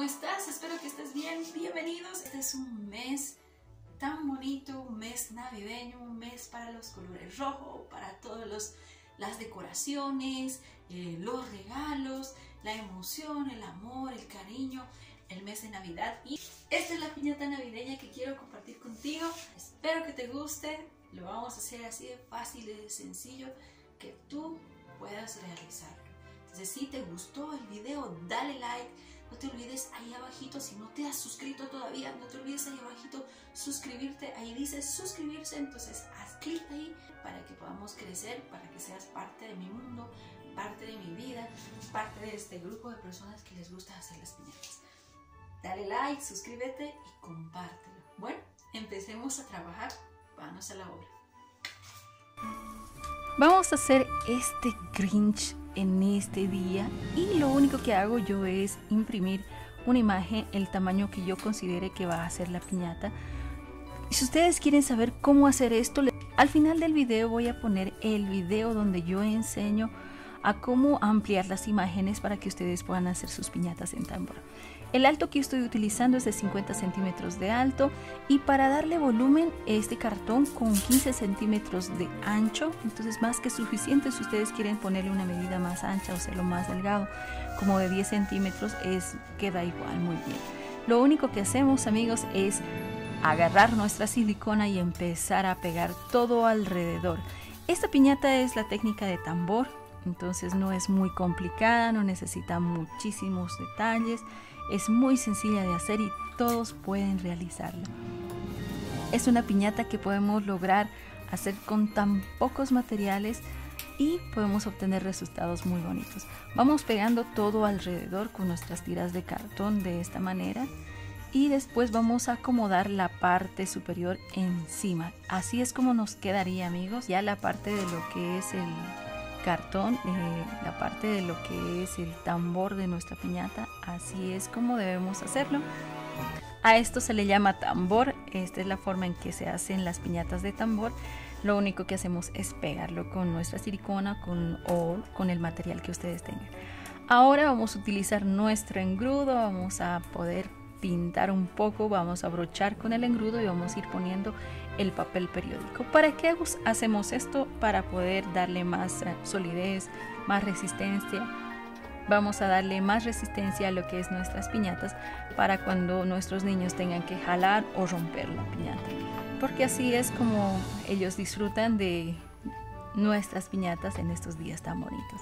¿cómo estás? Espero que estés bien. Bienvenidos. Este es un mes tan bonito, un mes navideño, un mes para los colores rojos, para todas las decoraciones, eh, los regalos, la emoción, el amor, el cariño, el mes de Navidad. Y esta es la piñata navideña que quiero compartir contigo. Espero que te guste. Lo vamos a hacer así de fácil y de sencillo que tú puedas realizarlo. Entonces, si te gustó el video, dale like. No te olvides ahí abajito, si no te has suscrito todavía, no te olvides ahí abajito suscribirte. Ahí dice suscribirse, entonces haz clic ahí para que podamos crecer, para que seas parte de mi mundo, parte de mi vida, parte de este grupo de personas que les gusta hacer las piñatas. Dale like, suscríbete y compártelo. Bueno, empecemos a trabajar. Vamos a la obra. Vamos a hacer este Grinch en este día y lo único que hago yo es imprimir una imagen el tamaño que yo considere que va a ser la piñata. Si ustedes quieren saber cómo hacer esto, al final del video voy a poner el video donde yo enseño a cómo ampliar las imágenes para que ustedes puedan hacer sus piñatas en tambor. El alto que estoy utilizando es de 50 centímetros de alto y para darle volumen este cartón con 15 centímetros de ancho, entonces más que suficiente si ustedes quieren ponerle una medida más ancha o hacerlo más delgado, como de 10 centímetros, es, queda igual muy bien. Lo único que hacemos amigos es agarrar nuestra silicona y empezar a pegar todo alrededor. Esta piñata es la técnica de tambor, entonces no es muy complicada, no necesita muchísimos detalles es muy sencilla de hacer y todos pueden realizarla. Es una piñata que podemos lograr hacer con tan pocos materiales y podemos obtener resultados muy bonitos. Vamos pegando todo alrededor con nuestras tiras de cartón de esta manera y después vamos a acomodar la parte superior encima. Así es como nos quedaría amigos. Ya la parte de lo que es el cartón, eh, la parte de lo que es el tambor de nuestra piñata. Así es como debemos hacerlo. A esto se le llama tambor. Esta es la forma en que se hacen las piñatas de tambor. Lo único que hacemos es pegarlo con nuestra silicona con, o con el material que ustedes tengan. Ahora vamos a utilizar nuestro engrudo. Vamos a poder pintar un poco. Vamos a brochar con el engrudo y vamos a ir poniendo el papel periódico. ¿Para qué hacemos esto? Para poder darle más eh, solidez, más resistencia. Vamos a darle más resistencia a lo que es nuestras piñatas para cuando nuestros niños tengan que jalar o romper la piñata. Porque así es como ellos disfrutan de nuestras piñatas en estos días tan bonitos.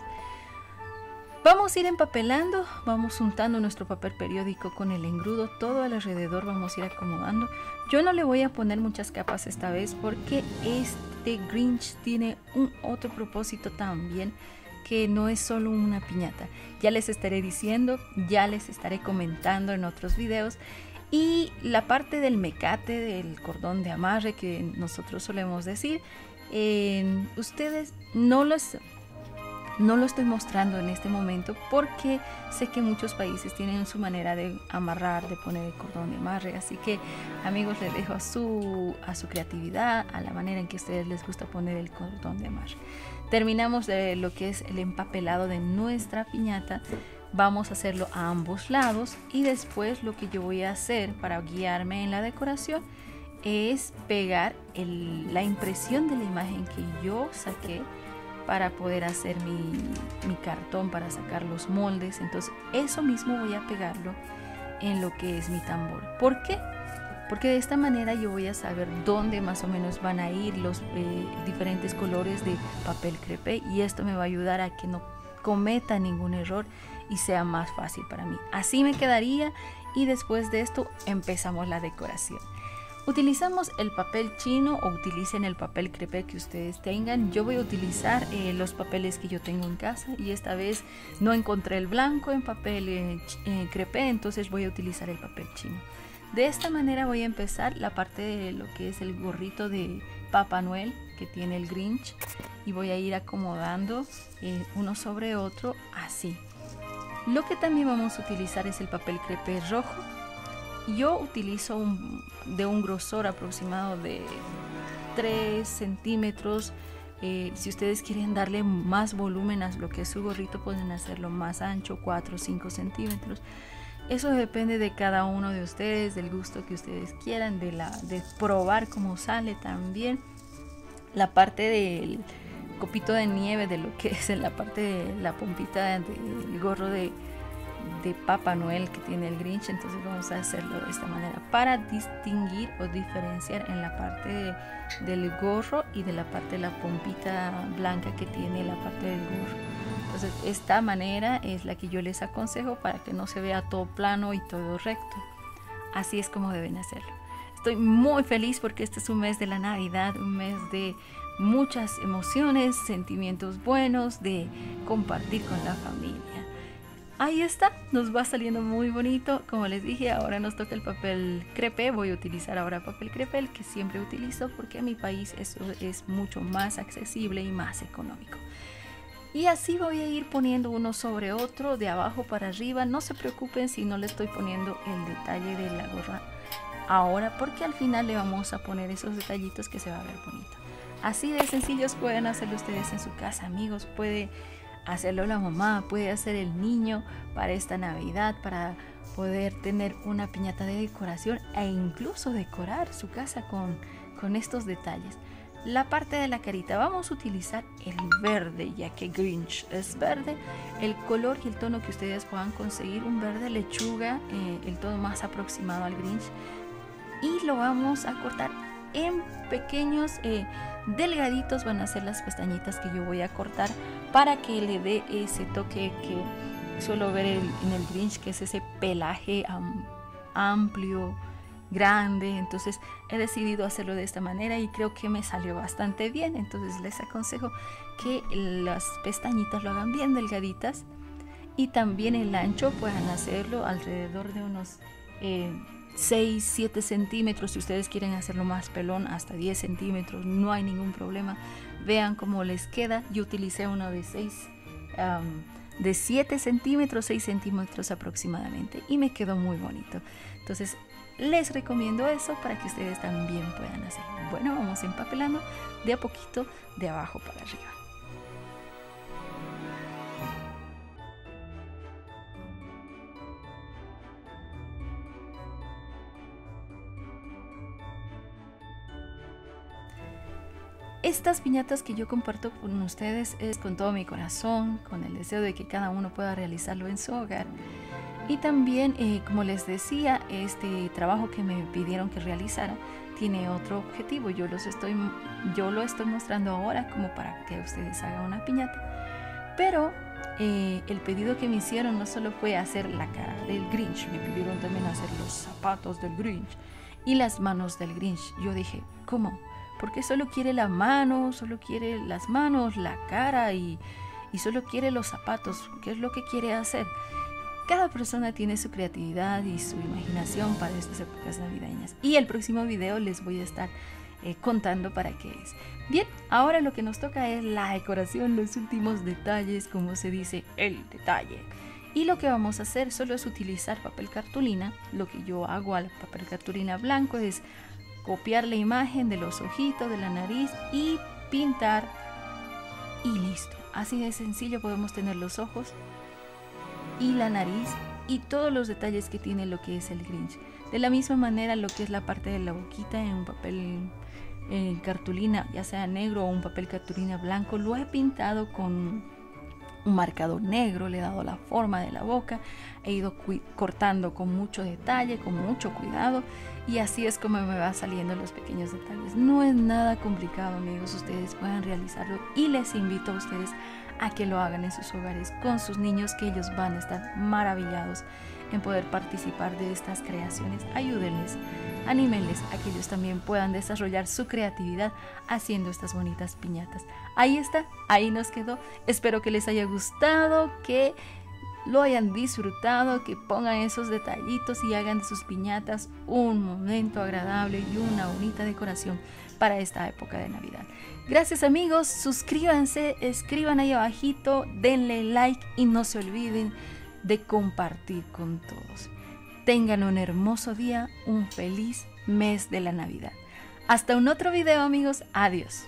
Vamos a ir empapelando, vamos untando nuestro papel periódico con el engrudo, todo alrededor vamos a ir acomodando. Yo no le voy a poner muchas capas esta vez porque este Grinch tiene un otro propósito también que no es solo una piñata. Ya les estaré diciendo, ya les estaré comentando en otros videos. Y la parte del mecate, del cordón de amarre que nosotros solemos decir, eh, ustedes no los no lo estoy mostrando en este momento porque sé que muchos países tienen su manera de amarrar, de poner el cordón de amarre. Así que amigos, les dejo a su, a su creatividad, a la manera en que a ustedes les gusta poner el cordón de amarre. Terminamos de lo que es el empapelado de nuestra piñata. Vamos a hacerlo a ambos lados y después lo que yo voy a hacer para guiarme en la decoración es pegar la impresión de la imagen que yo saqué para poder hacer mi, cartón, para sacar los moldes. Entonces eso mismo voy a pegarlo en lo que es mi tambor. ¿Por qué? Porque de esta manera yo voy a saber dónde más o menos van a ir los eh, diferentes colores de papel crepé y esto me va a ayudar a que no cometa ningún error y sea más fácil para mí. Así me quedaría y después de esto empezamos la decoración. Utilizamos el papel chino o utilicen el papel crepé que ustedes tengan. Yo voy a utilizar eh, los papeles que yo tengo en casa y esta vez no encontré el blanco en papel eh, eh, crepé, entonces voy a utilizar el papel chino. De esta manera voy a empezar la parte de lo que es el gorrito de Papá Noel que tiene el Grinch y voy a ir acomodando uno sobre otro así. Lo que también vamos a utilizar es el papel crepé rojo yo utilizo de un grosor aproximado de 3 centímetros. Eh, si ustedes quieren darle más volumen a lo que es su gorrito, pueden hacerlo más ancho, 4 o 5 centímetros. Eso depende de cada uno de ustedes, del gusto que ustedes quieran, de, de probar cómo sale también. La parte del copito de nieve, de lo que es la parte de la pompita del gorro de, de Papá Noel que tiene el Grinch, entonces vamos a hacerlo de esta manera para distinguir o diferenciar en la parte del gorro y de la parte de la pompita blanca que tiene la parte del gorro. Entonces esta manera es la que yo les aconsejo para que no se vea todo plano y todo recto. Así es como deben hacerlo. Estoy muy feliz porque este es un mes de la Navidad, un mes de muchas emociones, sentimientos buenos, de compartir con la familia ahí está, nos va saliendo muy bonito. Como les dije, ahora nos toca el papel crepe. Voy a utilizar ahora papel crepe, el que siempre utilizo porque en mi país eso es mucho más accesible y más económico. Y así voy a ir poniendo uno sobre otro, de abajo para arriba. No se preocupen si no le estoy poniendo el detalle de la gorra ahora, porque al final le vamos a poner esos detallitos que se va a ver bonito. Así de sencillos pueden hacerlo ustedes en su casa, amigos. Puede hacerlo la mamá, puede hacer el niño para esta Navidad, para poder tener una piñata de decoración e incluso decorar su casa con, con estos detalles. La parte de la carita vamos a utilizar el verde, ya que Grinch es verde. El color y el tono que ustedes puedan conseguir, un verde lechuga, eh, el tono más aproximado al Grinch. Y lo vamos a cortar en pequeños eh, delgaditos van a ser las pestañitas que yo voy a cortar para que le dé ese toque que suelo ver en el Grinch, que es ese pelaje amplio, grande. Entonces he decidido hacerlo de esta manera y creo que me salió bastante bien. Entonces les aconsejo que las pestañitas lo hagan bien delgaditas y también el ancho puedan hacerlo alrededor de unos... Eh, 6, 7 centímetros, si ustedes quieren hacerlo más pelón, hasta 10 centímetros, no hay ningún problema. Vean cómo les queda. Yo utilicé uno de 6, de 7 centímetros, 6 centímetros aproximadamente, y me quedó muy bonito. Entonces, les recomiendo eso para que ustedes también puedan hacerlo. Bueno, vamos empapelando de a poquito, de abajo para arriba. Estas piñatas que yo comparto con ustedes es con todo mi corazón, con el deseo de que cada uno pueda realizarlo en su hogar. Y también, eh, como les decía, este trabajo que me pidieron que realizara tiene otro objetivo. Yo, los estoy, yo lo estoy mostrando ahora como para que ustedes hagan una piñata. Pero eh, el pedido que me hicieron no solo fue hacer la cara del Grinch, me pidieron también hacer los zapatos del Grinch y las manos del Grinch. Yo dije, ¿cómo? Porque solo quiere la mano, solo quiere las manos, la cara y, y solo quiere los zapatos. ¿Qué es lo que quiere hacer? Cada persona tiene su creatividad y su imaginación para estas épocas navideñas. Y el próximo video les voy a estar eh, contando para qué es. Bien, ahora lo que nos toca es la decoración, los últimos detalles, como se dice, el detalle. Y lo que vamos a hacer solo es utilizar papel cartulina. Lo que yo hago al papel cartulina blanco es copiar la imagen de los ojitos, de la nariz y pintar y listo. Así de sencillo podemos tener los ojos y la nariz y todos los detalles que tiene lo que es el Grinch. De la misma manera lo que es la parte de la boquita en un papel en cartulina, ya sea negro o un papel cartulina blanco, lo he pintado con un marcador negro, le he dado la forma de la boca, he ido cortando con mucho detalle, con mucho cuidado y así es como me va saliendo los pequeños detalles. No es nada complicado amigos, ustedes pueden realizarlo y les invito a ustedes a que lo hagan en sus hogares con sus niños que ellos van a estar maravillados en poder participar de estas creaciones. Ayúdenles, anímenles a que ellos también puedan desarrollar su creatividad haciendo estas bonitas piñatas. Ahí está, ahí nos quedó. Espero que les haya gustado, que lo hayan disfrutado, que pongan esos detallitos y hagan de sus piñatas un momento agradable y una bonita decoración para esta época de Navidad. Gracias amigos, suscríbanse, escriban ahí abajito, denle like y no se olviden de compartir con todos. Tengan un hermoso día, un feliz mes de la Navidad. Hasta un otro video amigos, adiós.